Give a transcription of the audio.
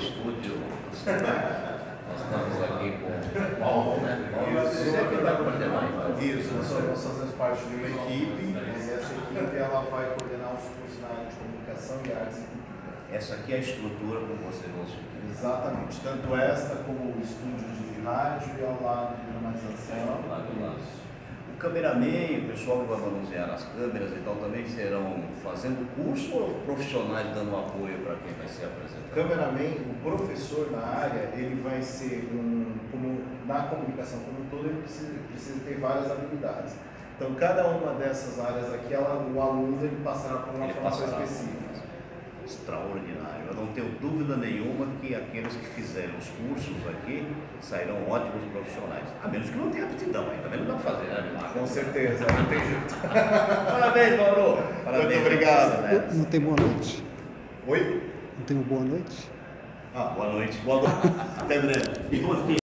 estúdio. Nós estamos aqui com o Paulo, né? Paulo, você é que vai coordenar então. Isso, nós nós fazemos parte de uma equipe e essa equipe ela vai coordenar os cursos na área de comunicação e artes e cultura. Essa aqui é a estrutura como vocês vão subir. Exatamente, tanto esta como o estúdio de rádio e ao lado de dramatização. Lá do lado. Cameraman, o pessoal que vai manusear as câmeras e tal, também serão fazendo curso ou profissionais dando apoio para quem vai ser apresentado? cameraman, o professor na área, ele vai ser um, como na comunicação como um todo, ele precisa, precisa ter várias habilidades. Então, cada uma dessas áreas aqui, ela, o aluno ele passará por uma Ele formação específica. Extraordinário. Eu não tenho dúvida nenhuma que aqueles que fizeram os cursos aqui sairão ótimos profissionais. A menos que não tenha aptidão ainda, também não dá para fazer, né? Com certeza, não tem jeito. Parabéns, Mauro. Parabéns. Muito obrigado. Né? Não tem boa noite? Oi? Não tem boa noite? Ah, boa noite. Boa noite. Até breve. E você?